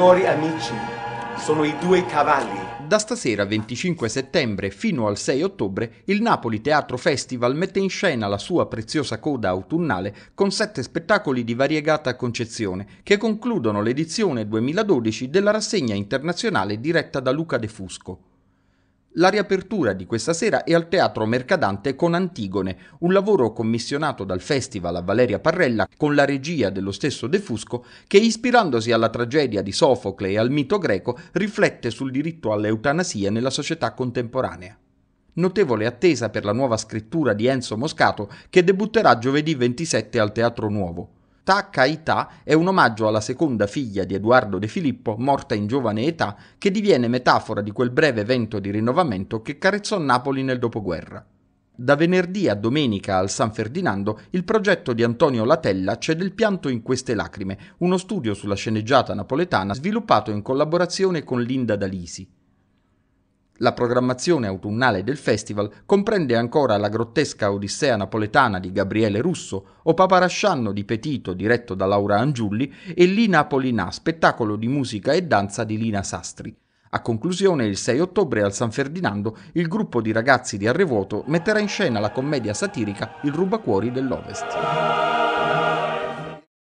nuori amici. Sono i due cavalli. Da stasera 25 settembre fino al 6 ottobre il Napoli Teatro Festival mette in scena la sua preziosa coda autunnale con sette spettacoli di variegata concezione che concludono l'edizione 2012 della rassegna internazionale diretta da Luca De Fusco. La riapertura di questa sera è al Teatro Mercadante con Antigone, un lavoro commissionato dal Festival a Valeria Parrella con la regia dello stesso De Fusco che ispirandosi alla tragedia di Sofocle e al mito greco riflette sul diritto all'eutanasia nella società contemporanea. Notevole attesa per la nuova scrittura di Enzo Moscato che debutterà giovedì 27 al Teatro Nuovo. Ta Caità è un omaggio alla seconda figlia di Edoardo De Filippo, morta in giovane età, che diviene metafora di quel breve vento di rinnovamento che carezzò Napoli nel dopoguerra. Da venerdì a domenica al San Ferdinando il progetto di Antonio Latella c'è del pianto in queste lacrime, uno studio sulla sceneggiata napoletana sviluppato in collaborazione con Linda Dalisi. La programmazione autunnale del festival comprende ancora la grottesca Odissea napoletana di Gabriele Russo o Paparascianno di Petito diretto da Laura Angiulli e Lina Apolinà, spettacolo di musica e danza di Lina Sastri. A conclusione, il 6 ottobre al San Ferdinando, il gruppo di ragazzi di Arrevuoto metterà in scena la commedia satirica Il rubacuori dell'Ovest.